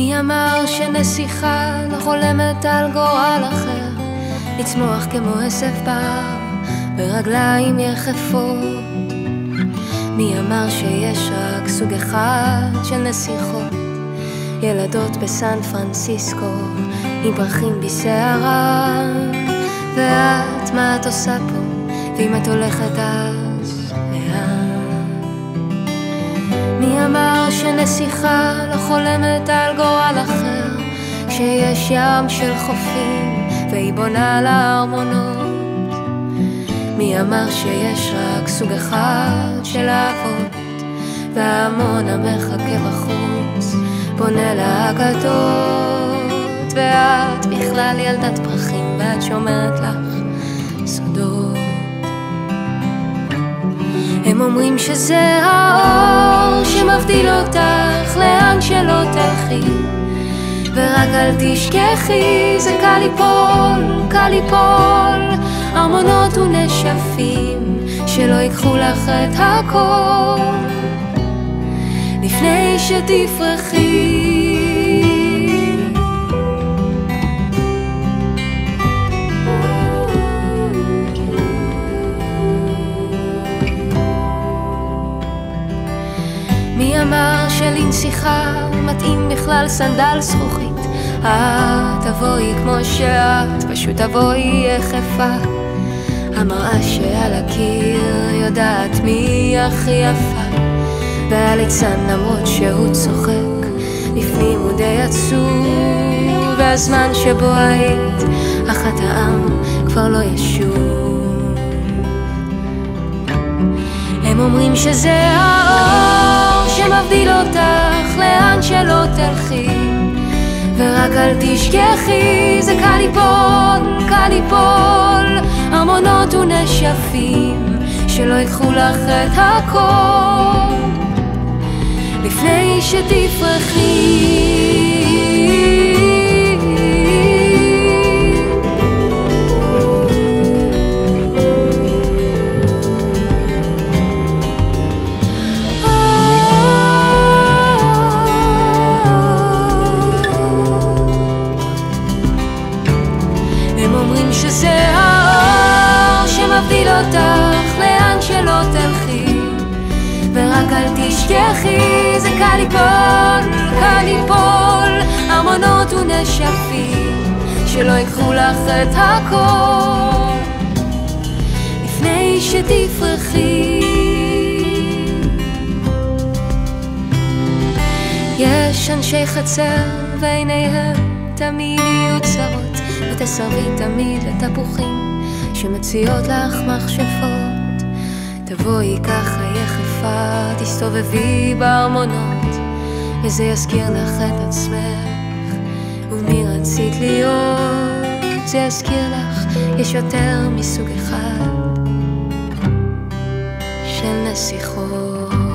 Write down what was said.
מי אמר שנסיכה לא חולמת על גורל אחר, לצמוח כמו עשב בר, ברגליים יחפות? מי אמר שיש רק סוג אחד של נסיכות, ילדות בסן פרנסיסקו, עם פרחים בשערה? ואת, מה את עושה פה? ואם את הולכת אז שנסיכה לא חולמת על גורל אחר, כשיש ים של חופים והיא בונה לה ארמונות? מי אמר שיש רק סוג אחד של אהבות, וההמון המחכה בחוץ בונה לה ואת בכלל ילדת פרחים ואת שומרת לך סודות. הם אומרים שזה האור שמבדיל אותך לאן שלא תלכי. ורק אל תשכחי, זה קל ליפול, קל ליפול. ארמונות ונשפים שלא ייקחו לך את הכל. לפני שתפרחי מי אמר שלנסיכה מתאים בכלל סנדל זכוכית? את תבואי כמו שאת, פשוט תבואי יחפה. המראה שעל הקיר יודעת מי הכי יפה. והליצן למרות שהוא צוחק, לפנים הוא די עצוב. והזמן שבו היית אחת העם כבר לא ישוב. הם אומרים שזה האור שמבדיל אותך לאן שלא תלכי. ורק אל תשכחי, זה קל ליפול, קל ליפול ארמונות ונשפים שלא ייקחו לך את הכל. לפני שתפרחי אותך לאן שלא תלכי. ורק אל תשכחי, זה קל ליפול, קל ליפול. ארמונות ונשפים שלא ייקחו לך את הכל. לפני שתפרחי. יש אנשי חצר ועיניהם תמיד יהיו צרות. ותסרבי תמיד לתפוחים שמציעות לך מכשפות. תבואי ככה יחפה, תסתובבי בארמונות, וזה יזכיר לך את עצמך, ומי רצית להיות, זה יזכיר לך, יש יותר מסוג אחד של נסיכות.